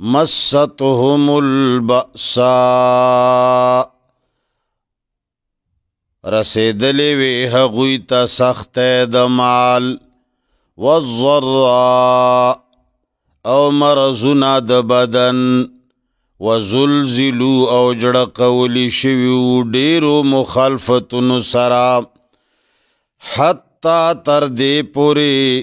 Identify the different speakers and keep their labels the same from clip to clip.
Speaker 1: مستهم البأسا رسیدلې وی هغوی ته سخت د مال والضراء او مرزنا د بدن وزلزلو او جړه قولی شوی و ډیرو مخالفتونو سره حتی تر دې پوری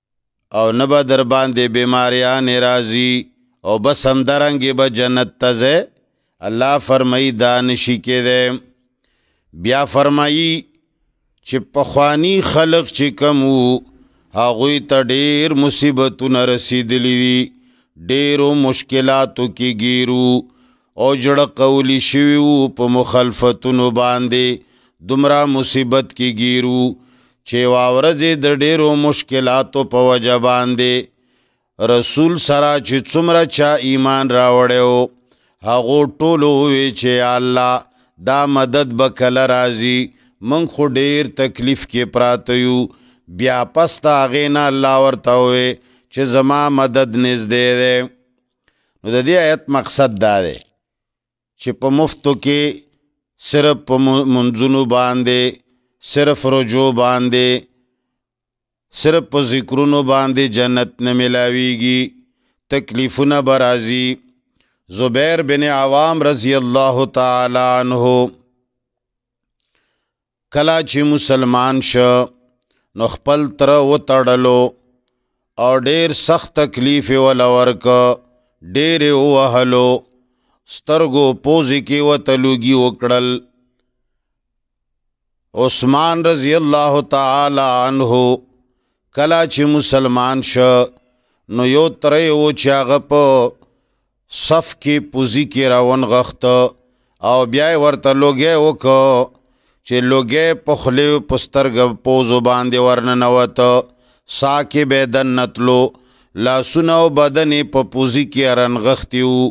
Speaker 1: او نه به در باندې بیماریان راځي او بس هم درنګې به جنت ته ځې الله فرمایي دا نشي کېدی بیا فرمایي چې پخوانی خلق چې کم وو هغوی ته ډېر مصیبتونه رسېدلي دي ډېرو مشکلاتو کې ګیرو او جړه قولی شوی وو په مخالفتونو باندې دومره مصیبت کې ګیرو چې واورځې د ډیرو مشکلاتو په وجه باندې رسول سره چې څومره چا ایمان راوړیو هغو ټولو وی چې الله دا مدد به کله راځي من خو ډیر تکلیف کې پراته یو بیا پستا غینا الله ورته وی چې زما مدد نږدې ده نو د دې آیت مقصد دا دی چې په مفتو کې صرف په منځونو باندې صرف رجوع باندې صرف په ذکرونو باندې جنت نه ملاويږي تکلیفونه برازي زبیر بن عوام رضی الله تعالی عنہ کله چې مسلمان شو نو خپل تر وتړلو او ډیر سخت تکلیف ول ورک ډیر وهلو سترګو پوزي کې وتلوږي وکړل عثمان رضی الله تعالی عنه کلا چې مسلمان شو نو یو ترې و چې هغه په صف کې پوزي کې راونغښت او بیا یې ورته لوګی وکړ چې لوګی په خولې په سترګه پوزو باندې ورننوته سا کې به دننه تلو لاسونه او بدن یې په پوزي کې رنغښتي وو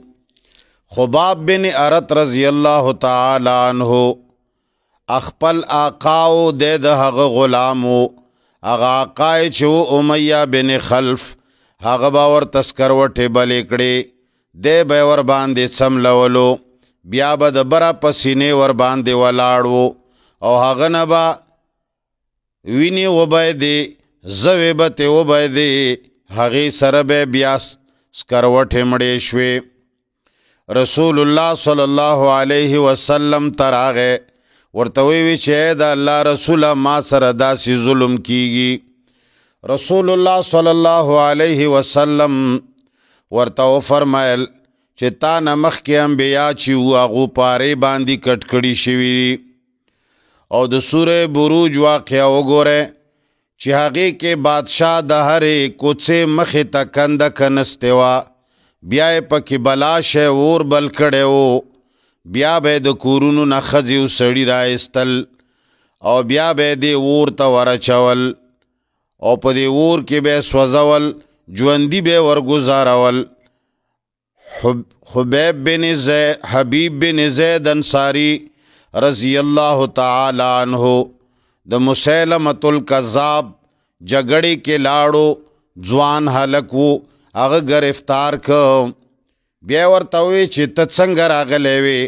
Speaker 1: خباب بن ارت رضی الله تعالی عنه خپل آقا او د د هغه غلام او هغه آقا چې و امیه بن خلف هغه به ورته سکروټې بلې کړې دی به ور باندې څملولو بیا به د بره په سینې ور باندې ولاړ و او هغه نه به ویني وبای دی زوی به ته وبای دی هغې سره به بیا سکروټې مړې شوې رسول الله صلی الله علیه وسلم تراغه ورته وی چې دا الله رسول ما سره داسې ظلم کیږي رسول الله صلی الله علیه وسلم ورته فرمایل چې تا نمخ کې انبیا چې واغو پاره باندې کټکړی شوی او د سوره بروج واقعا وګوره چې هغه کې بادشاه د هرې کوڅه مخې ته کند کنسته وا بیا په کې بلاشه ور بل کړي وو بیا به د کورونو نه خځې او سړی راایستل او بیا به دې ور ته ورچول او په دې ور کې به سوځول ژوندۍ به ورګزارول حبیب بن زید حبیب بن زید انصاری رضی الله تعالی عنہ د مسلمه الکذاب جګړې کې لاړو ځوان هلک وو هغه گرفتار ک بیا ورته وی چې ته څنګه راغلې وی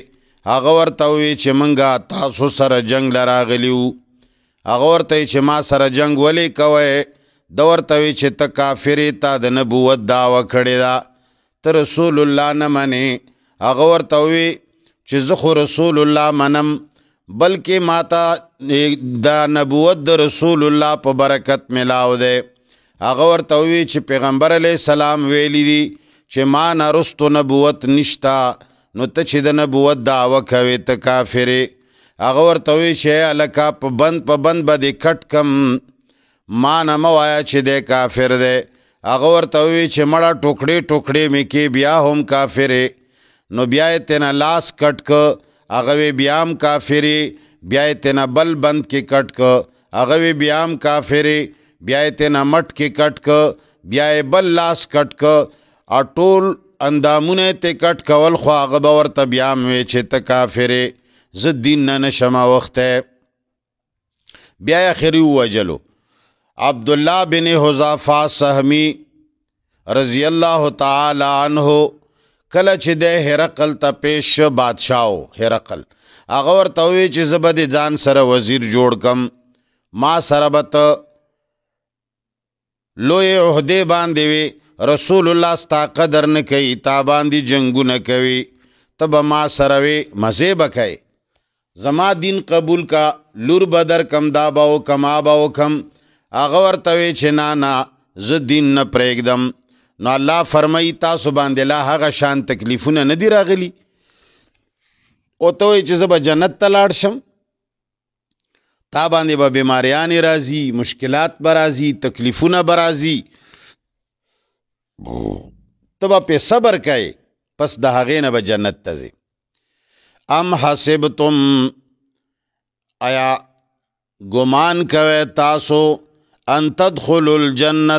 Speaker 1: هغه ورته وی چې منګه تاسو سره جنگ لراغلیو هغه ورته وی چې ما سره جنګ ولې کوی؟ ده ورته وی چې ته کافر یې، تا د نبوت دعوه کړې ده، ته رسول الله نه منې. هغه ورته وی چې زه خو رسول الله منم، بلکې ما ته د نبوت د رسول الله په برکت ملاو دی. هغه ورته وی چې پیغمبر علیه السلام ویلي دي چې ما نه رستو نبوت نشته، نو ته چې د نبوت دعوه کوې ته کافر یې. هغه ورته وی چې الکا په بند په بند به دې کټ کم ما نه موایا چې دې کافر دی هغه ورته وی چې مړه ټوکړې ټوکړې مې کې بیا هم کافرې نو بیا یې تنه لاس کټ ک هغه وی بیا هم کافرې بیا یې تنه بل بند کې کټ ک هغه وی بیا هم کافرې بیا یې تنه مټ کې کټ ک بیا یې بل لاس کټ ک اټول اندامونه ته کټ کول خو هغه به ورته بیا وی چې ته کافرې زه دین نه نشم وخته بیا اخري وجلو عبد الله بن حذافه سهمی رضی الله تعالی عنہ کله چې د هرقل ته پیش بادشاو هرقل هغه ورته وی چې زبد ځان سره وزیر جوړ کم ما سره بت لوی عہدې باندې وي رسول الله ستا قدر نه کوي تا باندې جنگونه کوي ته به ما سره وي مزه به کوي زما دین قبول کا لور بدر کم دا به او کما به او کم هغه ورته وی چې نه نه زه دین نه پرېږدم نو الله فرمایي تاسو باندې لا هغه شان تکلیفونه نه دی راغلي او ته چې زه به جنت ته لاړ شم تا باندې به بیماریانې راځي مشکلات به راځي تکلیفونه به راځي ته به پې صبر کوې پس د هغې نه به جنت ته ځې ام حسبتم ایا ګمان کوي تاسو ان تدخلوا الجنه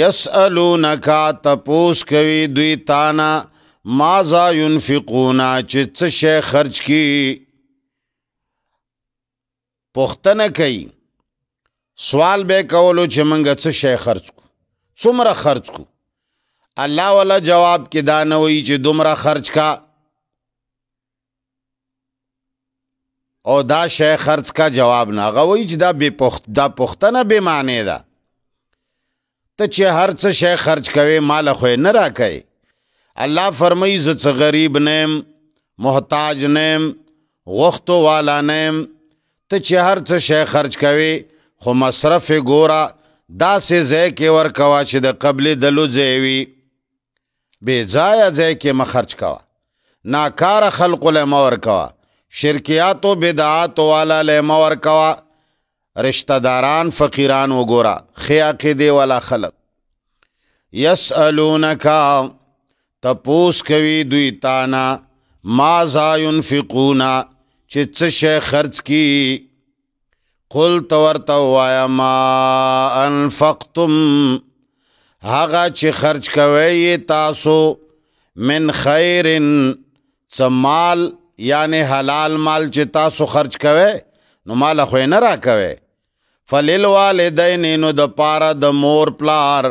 Speaker 1: یسالونک تپوس کوي دوی تانا مازا ينفقون چې څه شي خرج کی پښتنه کوي سوال به کولو چې منګه څه شي خرج کو څومره خرج کو الله ولا جواب کې دا نه وی چې دومره خرج کا او دا شی خرڅ کا جواب نه غوي چې دا به پخت دا پختنه به معنی ده ته چې هر څه شی خرج کوي مال خو نه راکې الله فرمایي زه څه غریب نیم محتاج نیم غوښتو والا نیم ته چې هر څه شی خرج کوي خو مصرف ګورا دا سه زه کې ور کوا چې د قبل دلو زیوي بې ځایه ځای کې مه خرچ کوه ناکاره خلقو له مه ورکوه شرکیاتو بدعاتو والا له مه ورکوه رشتہ داران فقیران وګوره ښې عقیدې والا خلق یسألونک تپوس کوي دوی تانا ما ذا ينفقون چې څه شي خرج کی قل تورته وایا ما انفقتم هغه چې خرج کوي تاسو من خیرن سمال یعنی حلال مال چې تاسو خرج کوي نو مال خو نه راکوي فلل والدین نو د پاره د مور پلار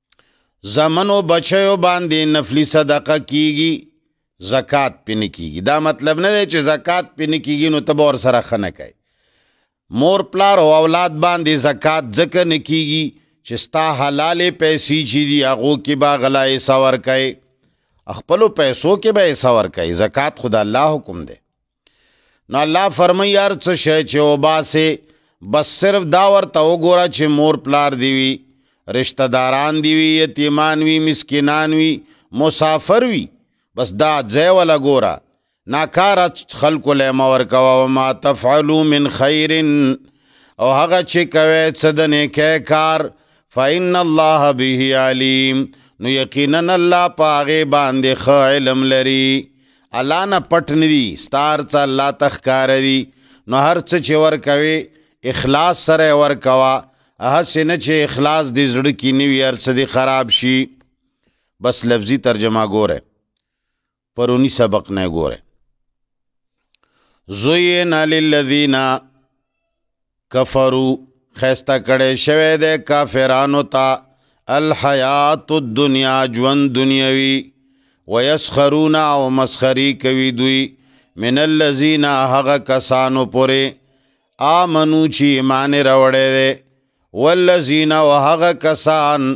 Speaker 1: زمنو بچیو باندې نفلی صدقه کیږي زکات پنه کیږي دا مطلب نه دی چې زکات پنه کیږي نو تب اور سره خنه کوي مور پلار او اولاد باندې زکات ځکه نه کیږي چې ستا حلالې پیسې چې دی هغه کې با غلای سور کوي خپل پیسو کې به سور کوي زکات خدا الله حکم دی نو الله فرمایي هر څه شی چې وباسې بس صرف دا ورته وګوره چې مور پلار دی وي رشتہ داران دی وي یتیمان وي مسکینان وي مسافر وي بس دا ځای ولا ګوره ناکار خلق له مور کوا او ما تفعلوا من خير او هغه چې کوي څه د نیکه کار فإن الله به عليم نو یقینا الله پاغه باندې خ علم لري الله نه پټ نه دي ستار څه الله تخکار دي نو هر څه چې ور کوي اخلاص سره ور کوا هسې نه چې اخلاص دې زړه کې نیوي هر څه دې خراب شي بس لفظي ترجمه ګوره پرونی سبق نه ګوره زوینا للذین کفرو خسته کړي شوی دی کافرانو ته الحیات الدنیا ژوند دنیوي ويسخرون او مسخري کوي دوی من الذين هغه کسانو پورې آمنو چې ایمان راوړی دی والذین او هغه کسان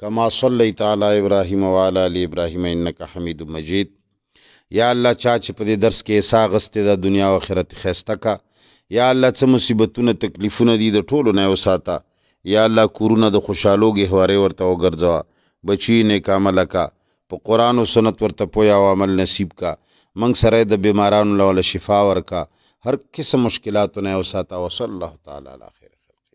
Speaker 1: کما صلیت علی ابراهیم وعلی ال ابراهیم انک حمید مجید یا الله چا چې په دې درس کې حصه اخیستې ده دنیا او آخرت یې ښایسته که یا الله څه مصیبتونه تکلیفونه دي د ټولو نه یې وساته یا الله کورونه د خوشحالو ګهوارې ورته وګرځوه بچي یې نیک عمله که په قرآن او سنت ورته پوهه او عمل نصیب که موږ سره یې د بیمارانو له وله شفا ورکه هر قسم مشکلاتو نه یې وساته وصلی الله تعالی علی خیر خلقه